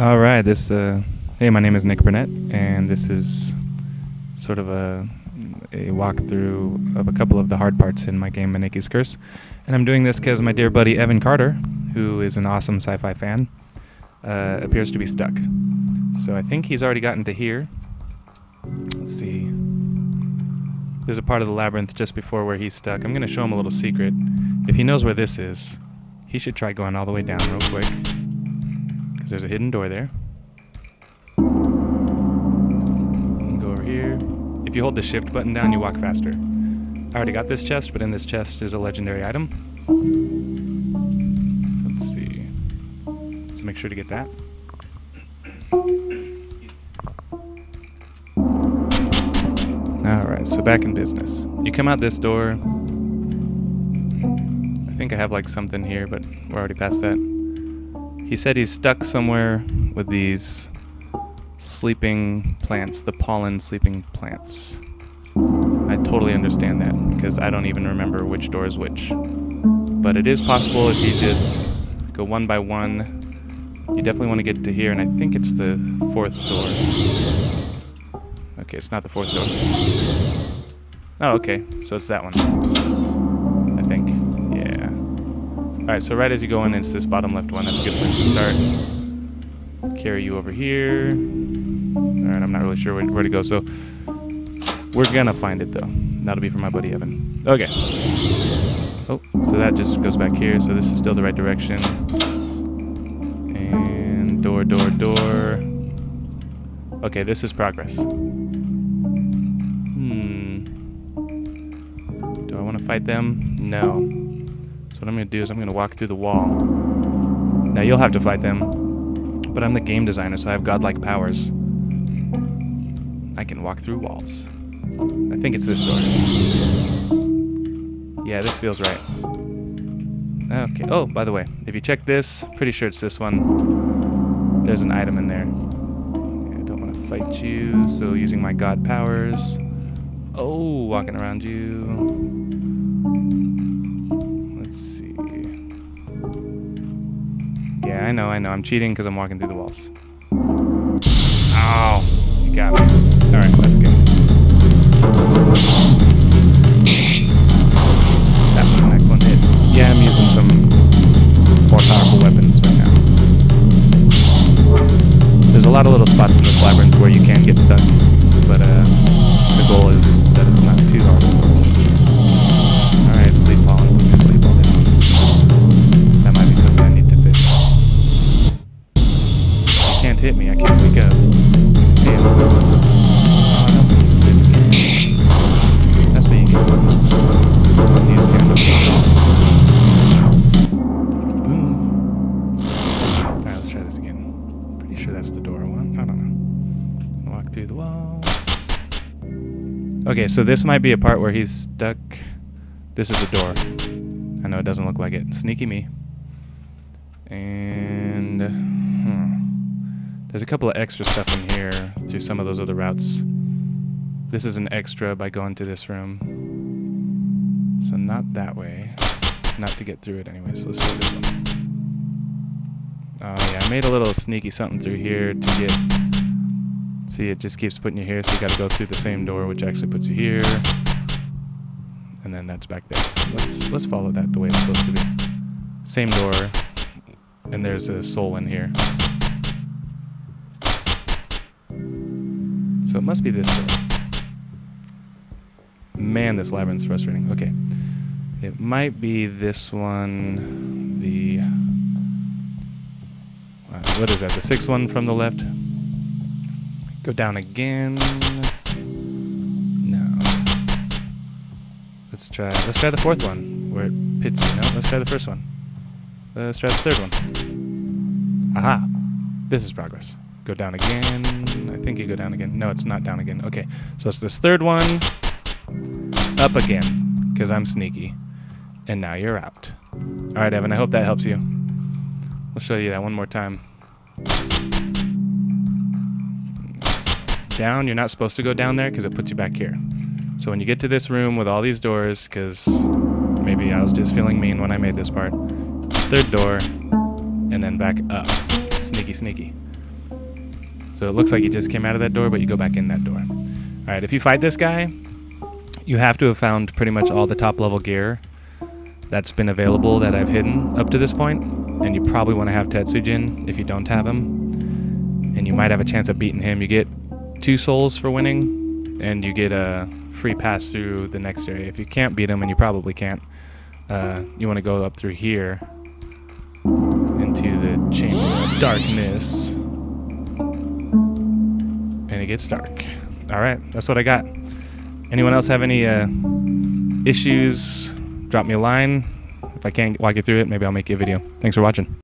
All right, this. Uh, hey, my name is Nick Burnette, and this is sort of a a walkthrough of a couple of the hard parts in my game Maneki's Curse, and I'm doing this because my dear buddy Evan Carter, who is an awesome sci-fi fan, uh, appears to be stuck. So I think he's already gotten to here. Let's see. There's a part of the labyrinth just before where he's stuck. I'm going to show him a little secret. If he knows where this is, he should try going all the way down real quick. Because there's a hidden door there. Go over here. If you hold the shift button down, you walk faster. I already got this chest, but in this chest is a legendary item. Let's see. So make sure to get that. Alright, so back in business. You come out this door. I think I have like something here, but we're already past that. He said he's stuck somewhere with these sleeping plants, the pollen sleeping plants. I totally understand that because I don't even remember which door is which. But it is possible if you just go one by one. You definitely want to get to here, and I think it's the fourth door. Okay, it's not the fourth door. Oh, okay, so it's that one. Alright, so right as you go in, it's this bottom left one. That's a good place to start. Carry you over here. Alright, I'm not really sure where, where to go, so we're gonna find it though. That'll be for my buddy Evan. Okay. Oh, so that just goes back here. So this is still the right direction. And door, door, door. Okay, this is progress. Hmm. Do I want to fight them? No. So what I'm gonna do is I'm gonna walk through the wall. Now you'll have to fight them, but I'm the game designer, so I have godlike powers. I can walk through walls. I think it's this door. Yeah, this feels right. Okay. Oh, by the way, if you check this, pretty sure it's this one. There's an item in there. I don't want to fight you, so using my god powers. Oh, walking around you. Yeah, I know, I know. I'm cheating because I'm walking through the walls. Ow! You got me. Alright, let's go. Okay, so this might be a part where he's stuck. This is a door. I know it doesn't look like it. Sneaky me. And. There's a couple of extra stuff in here through some of those other routes. This is an extra by going to this room. So not that way. Not to get through it anyway, so let's try this one. Oh yeah, I made a little sneaky something through here to get... See, it just keeps putting you here, so you gotta go through the same door, which actually puts you here. And then that's back there. Let's, let's follow that the way it's supposed to be. Same door, and there's a soul in here. So it must be this door. Man, this labyrinth's frustrating. Okay. It might be this one. The. Uh, what is that? The sixth one from the left? Go down again. No. Let's try. Let's try the fourth one, where it pits you. No, let's try the first one. Let's try the third one. Aha! This is progress. Go down again. I think you go down again. No, it's not down again. Okay, so it's this third one. Up again, because I'm sneaky. And now you're out. Alright, Evan, I hope that helps you. We'll show you that one more time. Down, you're not supposed to go down there because it puts you back here. So when you get to this room with all these doors, because maybe I was just feeling mean when I made this part, third door, and then back up. Sneaky, sneaky. So it looks like you just came out of that door, but you go back in that door. All right, if you fight this guy, you have to have found pretty much all the top level gear that's been available that I've hidden up to this point, and you probably want to have Tetsujin if you don't have him, and you might have a chance of beating him. You get two souls for winning, and you get a free pass through the next area. If you can't beat him, and you probably can't, uh, you want to go up through here into the chamber of darkness, gets dark. All right, that's what I got. Anyone else have any uh, issues? Drop me a line. If I can't walk you through it, maybe I'll make you a video. Thanks for watching.